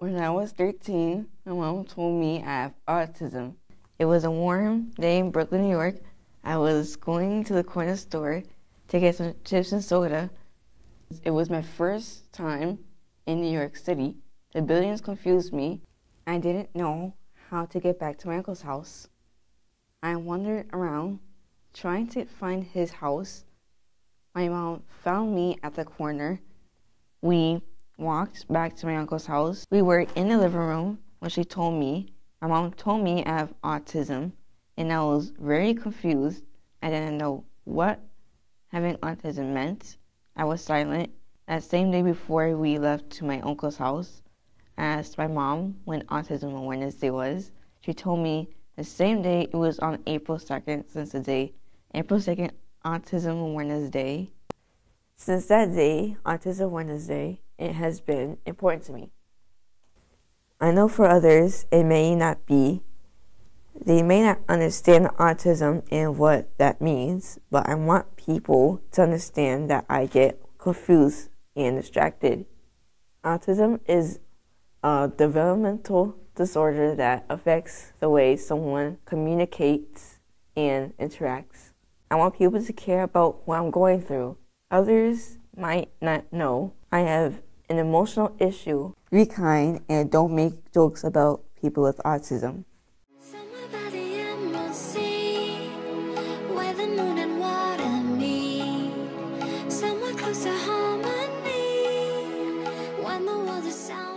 When I was 13, my mom told me I have autism. It was a warm day in Brooklyn, New York. I was going to the corner store to get some chips and soda. It was my first time in New York City. The buildings confused me. I didn't know how to get back to my uncle's house. I wandered around trying to find his house. My mom found me at the corner. We walked back to my uncle's house. We were in the living room when she told me. My mom told me I have autism, and I was very confused. I didn't know what having autism meant. I was silent. That same day before we left to my uncle's house, I asked my mom when Autism Awareness Day was. She told me the same day it was on April 2nd, since the day April 2nd, Autism Awareness Day. Since that day, Autism Awareness Day, it has been important to me. I know for others it may not be. They may not understand autism and what that means, but I want people to understand that I get confused and distracted. Autism is a developmental disorder that affects the way someone communicates and interacts. I want people to care about what I'm going through. Others might not know I have an emotional issue. Be kind and don't make jokes about people with autism. Somewhere close to harmony when the world is sound.